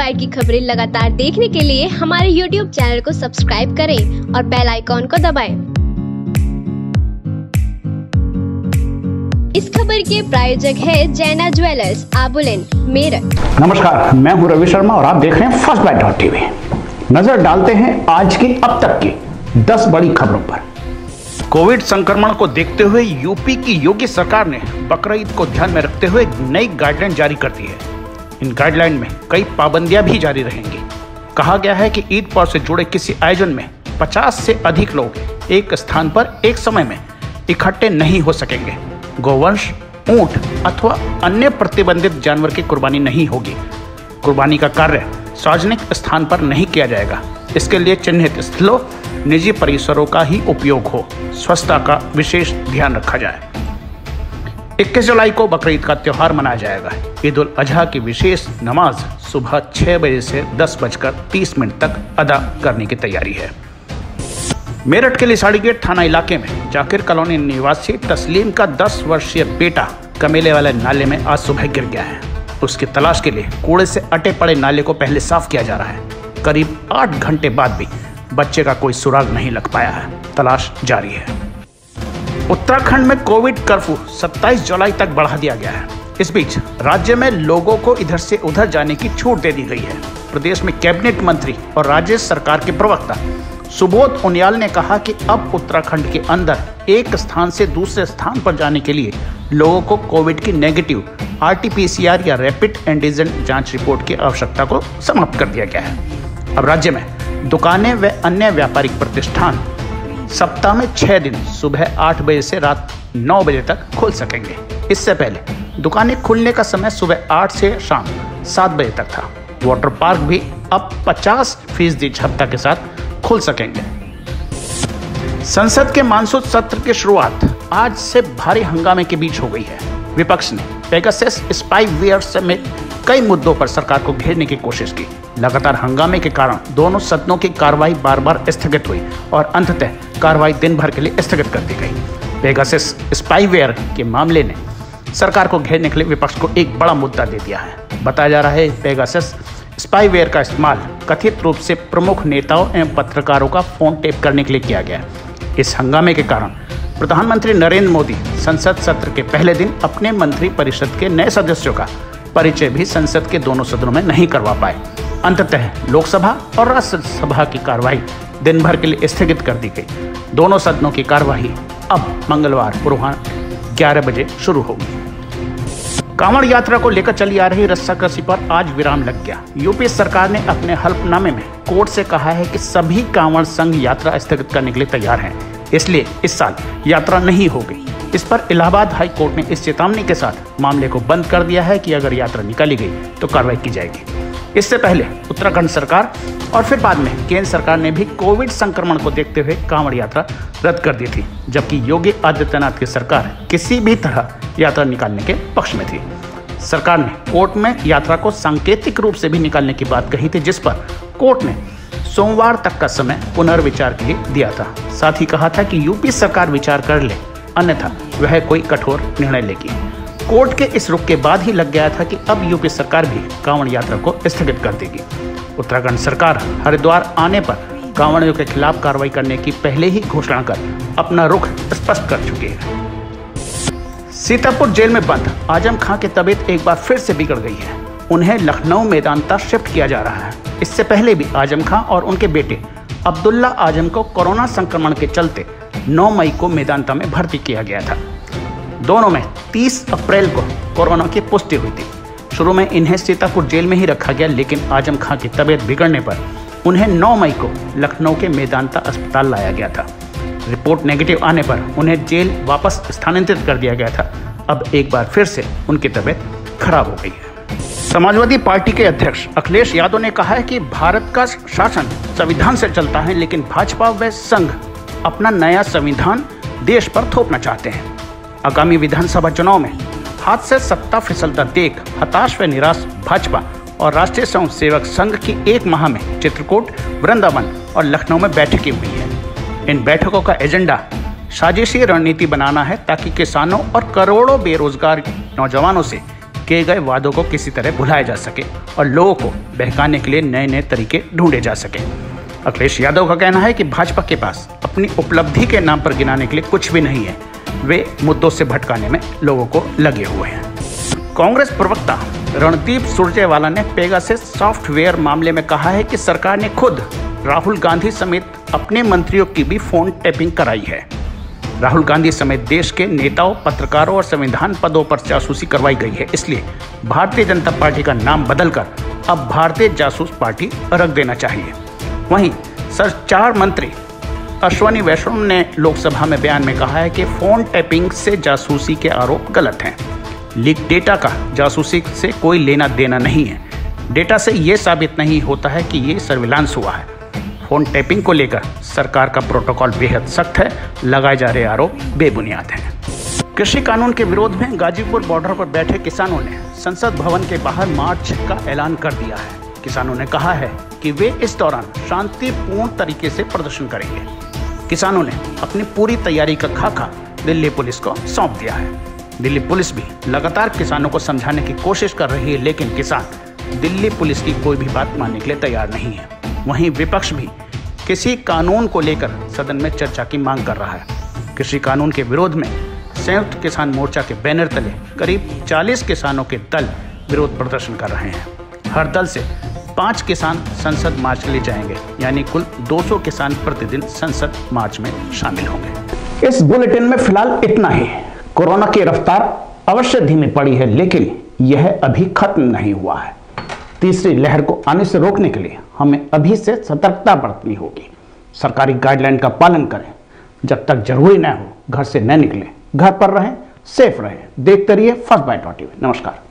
Inspire की खबरें लगातार देखने के लिए हमारे YouTube चैनल को सब्सक्राइब करें और बेल आइकॉन को दबाएँ। इस खबर के प्रायोजक है जैना ज्वेलर्स आबुलेन मेरठ। नमस्कार, मैं हूँ रवि शर्मा और आप देख रहे हैं फ़र्स्ट बाइट डॉट टीवी नज़र डालते हैं आज की, अब तक की 10 बड़ी खबरों पर। कोविड संक्रमण को देखते हुए यूपी की योगी सरकार ने बकरीद को ध्यान में रखते हुए नई गाइडलाइन जारी कर दी है। इन गाइडलाइन में कई पाबंदियाँ भी जारी रहेंगी। कहा गया है कि ईद पर्व से जुड़े किसी आयोजन में 50 से अधिक लोग एक स्थान पर एक समय में इकट्ठे नहीं हो सकेंगे। गोवंश, ऊँट अथवा अन्य प्रतिबंधित जानवर की कुर्बानी नहीं होगी। कुर्बानी का कार्य सार्वजनिक स्थान पर नहीं किया जाएगा। इसके लिए चिन्हित स्थलों, निजी परिसरों का ही उपयोग हो। स्वच्छता का विशेष ध्यान रखा जाए। 21 जुलाई को बकरीद का त्यौहार मनाया जाएगा। ईद उल अजहा की विशेष नमाज़ सुबह छह बजे से दस बजकर तीस मिनट तक अदा करने की तैयारी है। मेरठ के लिसाड़ी गेट थाना इलाके में जाकिर कॉलोनी निवासी तस्लीम का 10 वर्षीय बेटा कमेले वाले नाले में आज सुबह गिर गया है। उसकी तलाश के लिए कूड़े से अटे पड़े नाले को पहले साफ़ किया जा रहा है। करीब आठ घंटे बाद भी बच्चे का कोई सुराग नहीं लग पाया है। तलाश जारी है। उत्तराखंड में कोविड कर्फ्यू 27 जुलाई तक बढ़ा दिया गया है। इस बीच राज्य में लोगों को इधर से उधर जाने की छूट दे दी गई है। प्रदेश में कैबिनेट मंत्री और राज्य सरकार के प्रवक्ता सुबोध उनियाल ने कहा कि अब उत्तराखंड के अंदर एक स्थान से दूसरे स्थान पर जाने के लिए लोगों को कोविड की नेगेटिव, आरटीपीसीआर या रैपिड एंटीजन जाँच रिपोर्ट की आवश्यकता को समाप्त कर दिया गया है। अब राज्य में दुकानें व अन्य व्यापारिक प्रतिष्ठान सप्ताह में छह दिन सुबह आठ बजे से रात नौ बजे तक खुल सकेंगे। इससे पहले दुकानें खुलने का समय सुबह आठ से शाम सात बजे तक था। वाटर पार्क भी अब 50 फ़ीसदी क्षमता के साथ खुल सकेंगे। संसद के मानसून सत्र की शुरुआत आज से भारी हंगामे के बीच हो गई है। विपक्ष ने पेगासस स्पाईवेयर समेत कई मुद्दों पर सरकार को घेरने की कोशिश की। लगातार हंगामे के कारण दोनों सदनों की कार्रवाई बार बार स्थगित हुई और अंततः कार्रवाई दिन भर के लिए स्थगित कर दी गई। पेगासस स्पाईवेयर के मामले ने सरकार को घेरने के लिए विपक्ष को एक बड़ा मुद्दा दे दिया है। बताया जा रहा है, पेगासस स्पाईवेयर का इस्तेमाल कथित रूप से प्रमुख नेताओं एवं पत्रकारों का फ़ोन टेप करने के लिए किया गया इस हंगामे के कारण प्रधानमंत्री नरेंद्र मोदी संसद सत्र के पहले दिन अपने मंत्री परिषद के नए सदस्यों का परिचय भी संसद के दोनों सदनों में नहीं करवा पाए। अंततः लोकसभा और राज्यसभा की कार्रवाई दिन भर के लिए स्थगित कर दी गई। दोनों सदनों की कार्रवाई अब मंगलवार पूर्वाह ग्यारह बजे शुरू होगी। कांवड़ यात्रा को लेकर चली आ रही रस्साकसी पर आज विराम लग गया। यूपी सरकार ने अपने हल्फनामे में कोर्ट से कहा है कि सभी कांवड़ संघ यात्रा स्थगित करने के लिए तैयार हैं। इसलिए इस साल यात्रा नहीं होगी इस पर इलाहाबाद हाई कोर्ट ने इस चेतावनी के साथ मामले को बंद कर दिया है कि अगर यात्रा निकाली गई तो कार्रवाई की जाएगी। इससे पहले उत्तराखंड सरकार और फिर बाद में केंद्र सरकार ने भी कोविड संक्रमण को देखते हुए कांवड़ यात्रा रद्द कर दी थी, जबकि योगी आदित्यनाथ की सरकार किसी भी तरह यात्रा निकालने के पक्ष में थी। सरकार ने कोर्ट में यात्रा को सांकेतिक रूप से भी निकालने की बात कही थी, जिस पर कोर्ट ने सोमवार तक का समय पुनर्विचार के लिए दिया था। साथ ही कहा था कि यूपी सरकार विचार कर ले, अन्यथा वह कोई कठोर निर्णय लेगी। कोर्ट के इस रुख के बाद ही लग गया था कि अब यूपी सरकार भी कांवड़ यात्रा को स्थगित कर देगी। उत्तराखंड सरकार हरिद्वार आने पर कांवड़ियों के खिलाफ कार्रवाई करने की पहले ही घोषणा कर अपना रुख स्पष्ट कर चुकी है। सीतापुर जेल में बंद, आज़म खां की तबीयत एक बार फिर से बिगड़ गई है। उन्हें लखनऊ मैदानता शिफ्ट किया जा रहा है। इससे पहले भी आज़म खां और उनके बेटे अब्दुल्ला आज़म को कोरोना संक्रमण के चलते 9 मई को मेदांता में भर्ती किया गया था। दोनों में 30 अप्रैल को कोरोना की पुष्टि हुई थी। शुरू में इन्हें सीतापुर जेल में ही रखा गया, लेकिन आज़म खां की तबीयत बिगड़ने पर उन्हें 9 मई को लखनऊ के मेदांता अस्पताल लाया गया था। रिपोर्ट नेगेटिव आने पर उन्हें जेल वापस स्थानांतरित कर दिया गया था। अब एक बार फिर से उनकी तबीयत खराब हो गई है। समाजवादी पार्टी के अध्यक्ष अखिलेश यादव ने कहा है कि भारत का शासन संविधान से चलता है, लेकिन भाजपा व संघ अपना नया संविधान देश पर थोपना चाहते हैं। आगामी विधानसभा चुनाव में हाथ से सत्ता फिसलता देख हताश व निराश भाजपा और राष्ट्रीय स्वयं सेवक संघ की एक माह में चित्रकूट, वृंदावन और लखनऊ में बैठकें हुई है। इन बैठकों का एजेंडा साजिशी रणनीति बनाना है ताकि किसानों और करोड़ों बेरोजगार नौजवानों से किए गए वादों को किसी तरह भुलाया जा सके और लोगों को बहकाने के लिए नए नए तरीके ढूंढे जा सके। अखिलेश यादव का कहना है कि भाजपा के पास अपनी उपलब्धि के नाम पर गिनाने के लिए कुछ भी नहीं है। वे मुद्दों से भटकाने में लोगों को लगे हुए हैं। कांग्रेस प्रवक्ता रणदीप सुरजेवाला ने पेगा से सॉफ्टवेयर मामले में कहा है कि सरकार ने खुद राहुल गांधी समेत अपने मंत्रियों की भी फ़ोन टैपिंग कराई है। राहुल गांधी समेत देश के नेताओं, पत्रकारों और संविधान पदों पर जासूसी करवाई गई है। इसलिए भारतीय जनता पार्टी का नाम बदलकर अब भारतीय जासूस पार्टी रख देना चाहिए। वहीं सर चार मंत्री अश्वनी वैष्णव ने लोकसभा में बयान में कहा है कि फ़ोन टैपिंग से जासूसी के आरोप गलत हैं। लीक डेटा का जासूसी से कोई लेना देना नहीं है। डेटा से ये साबित नहीं होता है कि ये सर्विलांस हुआ है। फ़ोन टैपिंग को लेकर सरकार का प्रोटोकॉल बेहद सख्त है, लगाए जा रहे आरोप बेबुनियाद हैं। कृषि कानून के विरोध में गाजीपुर बॉर्डर पर बैठे किसानों ने संसद भवन के बाहर मार्च का ऐलान कर दिया है। किसानों ने कहा है कि वे इस दौरान शांतिपूर्ण तरीके से प्रदर्शन करेंगे। किसानों ने अपनी पूरी तैयारी का खाका दिल्ली पुलिस को सौंप दिया है। दिल्ली पुलिस भी लगातार किसानों को समझाने की कोशिश कर रही है, लेकिन किसान दिल्ली पुलिस की कोई भी बात मानने के लिए तैयार नहीं है। वहीं विपक्ष भी किसी कानून को लेकर सदन में चर्चा की मांग कर रहा है। कृषि कानून के विरोध में संयुक्त किसान मोर्चा के बैनर तले करीब 40 किसानों के दल विरोध प्रदर्शन कर रहे हैं। हर दल से पाँच किसान संसद मार्च के लिए जाएँगे, यानी कुल 200 किसान प्रतिदिन संसद मार्च में शामिल होंगे। इस बुलेटिन में फ़िलहाल इतना ही। कोरोना की रफ्तार अवश्य धीमी पड़ी है, लेकिन यह अभी खत्म नहीं हुआ है। तीसरी लहर को आने से रोकने के लिए हमें अभी से सतर्कता बरतनी होगी। सरकारी गाइडलाइन का पालन करें। जब तक ज़रूरी न हो, घर से न निकलें। घर पर रहें सेफ़ रहें। देखते रहिए फ़र्स्ट बाइट नमस्कार।